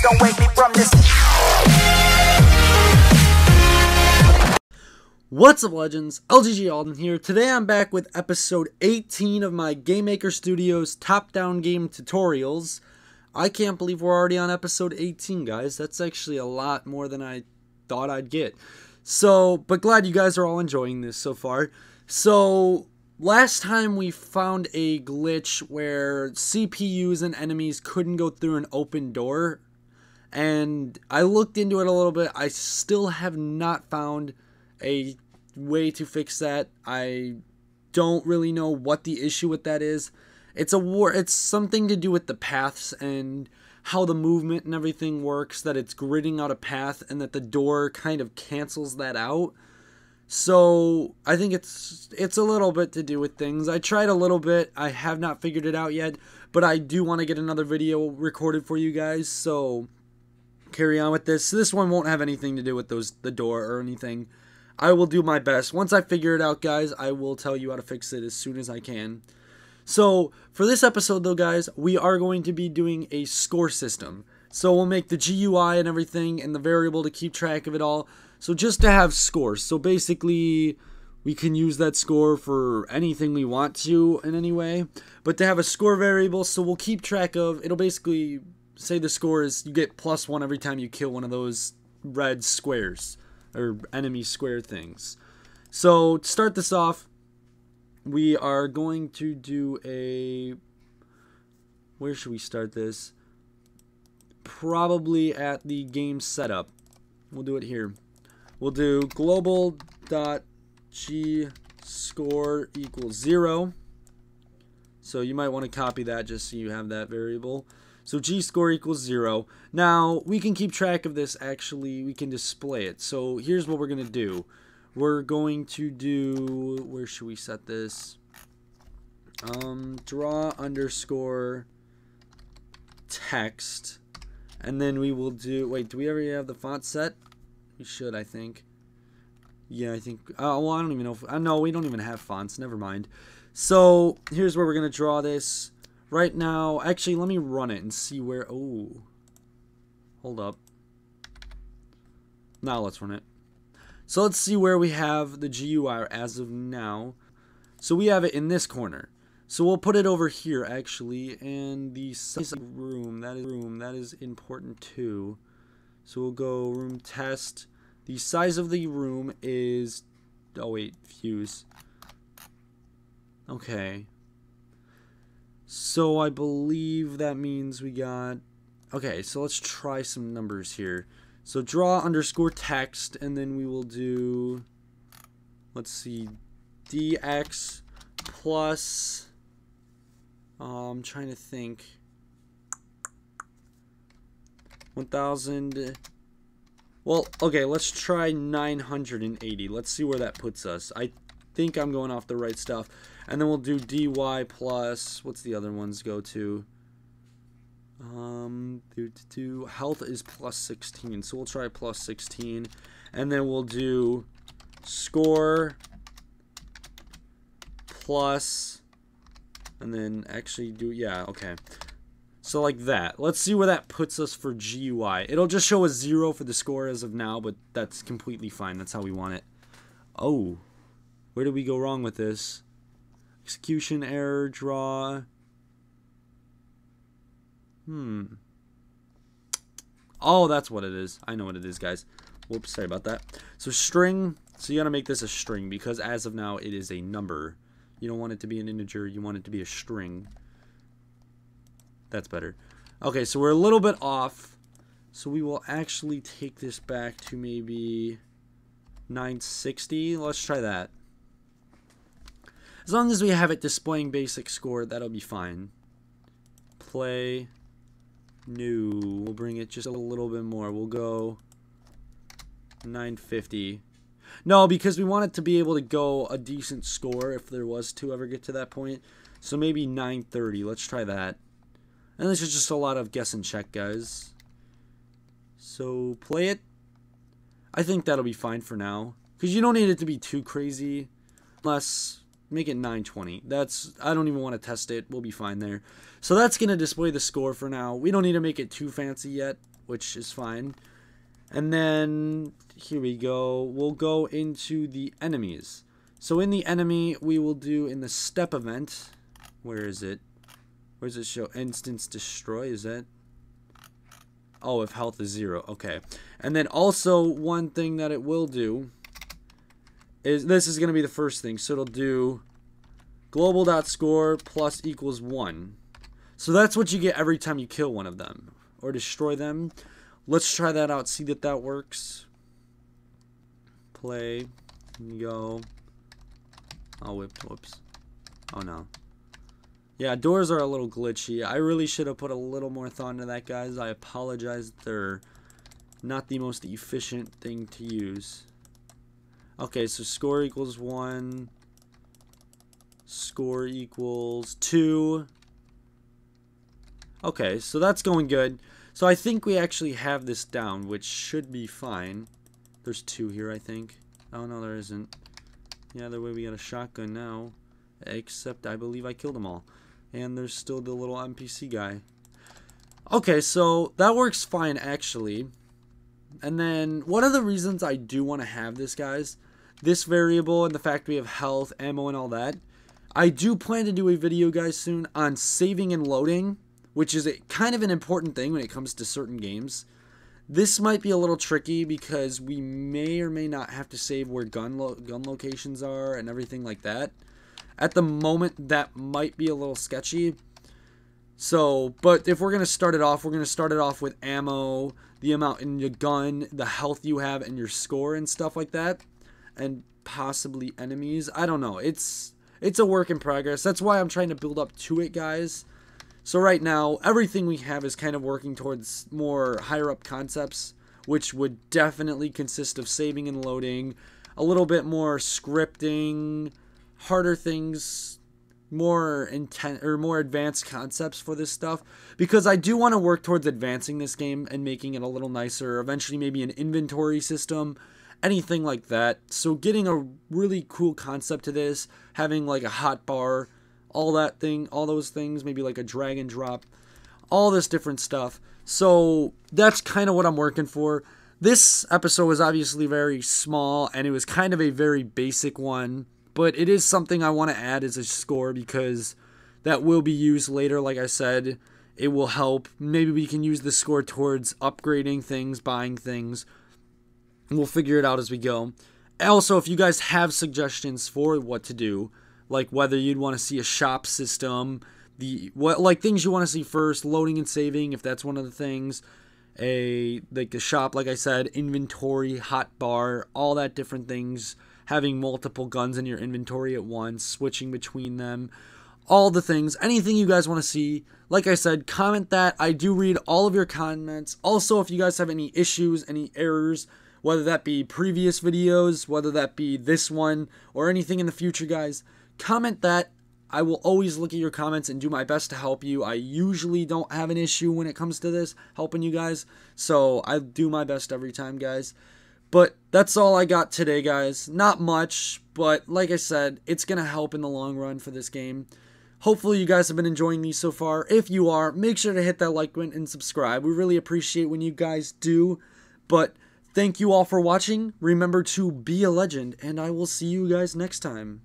Please don't wake me from this. What's up, legends? LGG Alden here. Today I'm back with episode 18 of my Game Maker Studios top down game tutorials. I can't believe we're already on episode 18, guys. That's actually a lot more than I thought I'd get. So, but glad you guys are all enjoying this so far. So, last time we found a glitch where CPUs and enemies couldn't go through an open door. And I looked into it a little bit. I still have not found a way to fix that. I don't really know what the issue with that is. It's a war. It's something to do with the paths and how the movement and everything works. That it's gridding out a path and that the door kind of cancels that out. So I think it's it's a little bit to do with things. I tried a little bit. I have not figured it out yet, but I do want to get another video recorded for you guys. So carry on with this. This one won't have anything to do with those the door or anything. I will do my best. Once I figure it out, guys, I will tell you how to fix it as soon as I can. So, for this episode, though, guys, we are going to be doing a score system. So, we'll make the GUI and everything and the variable to keep track of it all. So, just to have scores. So, basically, we can use that score for anything we want to in any way. But to have a score variable, so we'll keep track of, it'll basically say the score is you get plus one every time you kill one of those red squares or enemy square things. So to start this off, we are going to do a where should we start this? Probably at the game setup. We'll do it here. We'll do global dot g score equals zero. So you might want to copy that just so you have that variable. So G score equals 0. Now, we can keep track of this actually. We can display it. So here's what we're going to do. We're going to do, where should we set this? Um, draw underscore text. And then we will do, wait, do we ever have the font set? We should, I think. Yeah, I think, oh, well, I don't even know if, uh, no, we don't even have fonts, never mind. So, here's where we're going to draw this. Right now, actually, let me run it and see where... Oh. Hold up. Now let's run it. So let's see where we have the GUI as of now. So we have it in this corner. So we'll put it over here, actually. And the size of room, that is room, that is important too. So we'll go room test. The size of the room is... Oh, wait, fuse. Okay. So I believe that means we got... Okay, so let's try some numbers here. So draw underscore text, and then we will do... Let's see, dx plus... Uh, I'm trying to think. 1,000... Well, okay, let's try 980. Let's see where that puts us. I think I'm going off the right stuff. And then we'll do dy plus, what's the other ones go to? Um, do, do, do, health is plus 16, so we'll try plus 16. And then we'll do score plus, and then actually do, yeah, okay. So like that. Let's see where that puts us for GUI. It'll just show a zero for the score as of now, but that's completely fine. That's how we want it. Oh, where did we go wrong with this? Execution error, draw. Hmm. Oh, that's what it is. I know what it is, guys. Whoops, sorry about that. So string, so you gotta make this a string because as of now it is a number. You don't want it to be an integer, you want it to be a string. That's better. Okay, so we're a little bit off. So we will actually take this back to maybe 960. Let's try that. As long as we have it displaying basic score, that'll be fine. Play. New. We'll bring it just a little bit more. We'll go 950. No, because we want it to be able to go a decent score if there was to ever get to that point. So maybe 930. Let's try that. And this is just a lot of guess and check, guys. So play it. I think that'll be fine for now. Because you don't need it to be too crazy. Unless make it 920. That's I don't even want to test it. We'll be fine there. So that's going to display the score for now. We don't need to make it too fancy yet, which is fine. And then here we go. We'll go into the enemies. So in the enemy, we will do in the step event. Where is it? Where does it show? Instance destroy, is that? Oh, if health is zero. Okay. And then also one thing that it will do is this is going to be the first thing. So it'll do global dot score plus equals one. So that's what you get every time you kill one of them or destroy them. Let's try that out. See that that works. Play. Go. Oh, whoops. Whoops. Oh, no. Yeah, doors are a little glitchy. I really should have put a little more thought into that, guys. I apologize. They're not the most efficient thing to use. Okay, so score equals 1. Score equals 2. Okay, so that's going good. So I think we actually have this down, which should be fine. There's two here, I think. Oh, no, there isn't. Yeah, the way we got a shotgun now. Except I believe I killed them all. And there's still the little NPC guy. Okay, so that works fine, actually. And then, one of the reasons I do want to have this, guys, this variable and the fact we have health, ammo, and all that, I do plan to do a video, guys, soon on saving and loading, which is a, kind of an important thing when it comes to certain games. This might be a little tricky because we may or may not have to save where gun lo gun locations are and everything like that. At the moment, that might be a little sketchy. So, but if we're going to start it off, we're going to start it off with ammo, the amount in your gun, the health you have, and your score and stuff like that. And possibly enemies. I don't know. It's it's a work in progress. That's why I'm trying to build up to it, guys. So right now, everything we have is kind of working towards more higher up concepts, which would definitely consist of saving and loading, a little bit more scripting, harder things, more intent or more advanced concepts for this stuff because I do want to work towards advancing this game and making it a little nicer. Eventually, maybe an inventory system, anything like that. So, getting a really cool concept to this, having like a hot bar, all that thing, all those things, maybe like a drag and drop, all this different stuff. So, that's kind of what I'm working for. This episode was obviously very small and it was kind of a very basic one but it is something I want to add as a score because that will be used later. Like I said, it will help. Maybe we can use the score towards upgrading things, buying things. We'll figure it out as we go. Also, if you guys have suggestions for what to do, like whether you'd want to see a shop system, the what like things you want to see first, loading and saving, if that's one of the things, a like the shop, like I said, inventory, hot bar, all that different things having multiple guns in your inventory at once, switching between them, all the things, anything you guys want to see. Like I said, comment that. I do read all of your comments. Also, if you guys have any issues, any errors, whether that be previous videos, whether that be this one, or anything in the future, guys, comment that. I will always look at your comments and do my best to help you. I usually don't have an issue when it comes to this, helping you guys. So I do my best every time, guys. But that's all I got today, guys. Not much, but like I said, it's going to help in the long run for this game. Hopefully you guys have been enjoying these so far. If you are, make sure to hit that like button and subscribe. We really appreciate when you guys do. But thank you all for watching. Remember to be a legend, and I will see you guys next time.